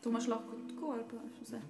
To imaš lahko tako ali pa vse.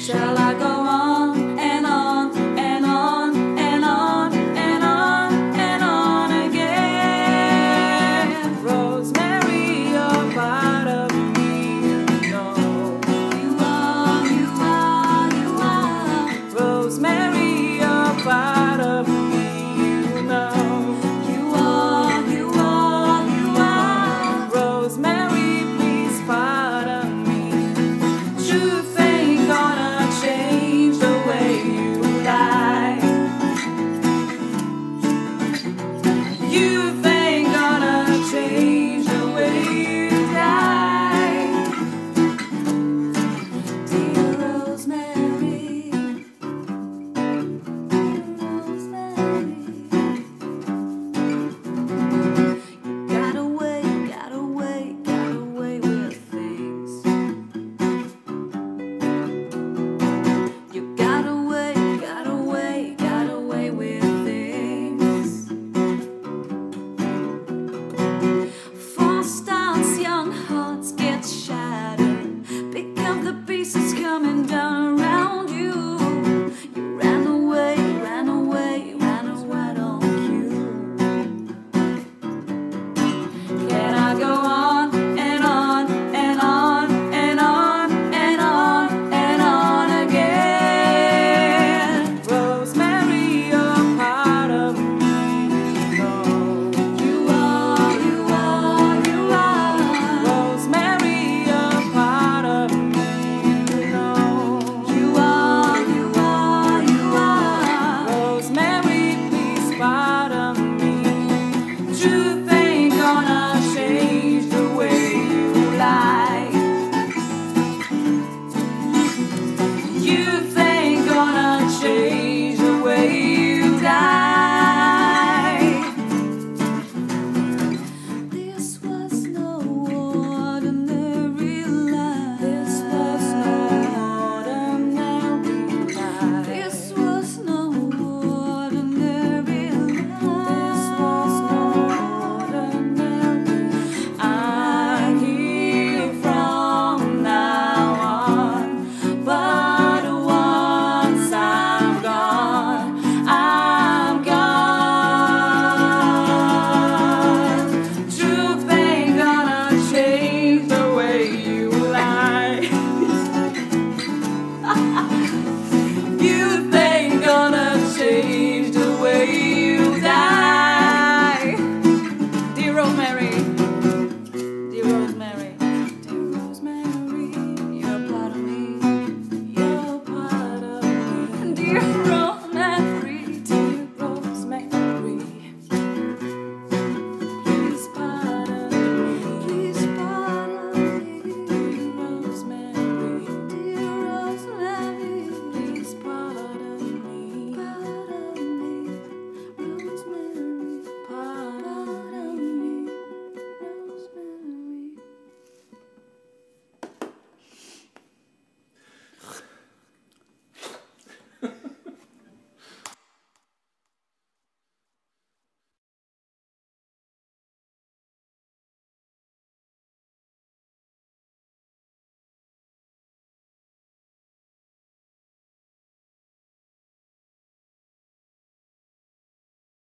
Shall I go?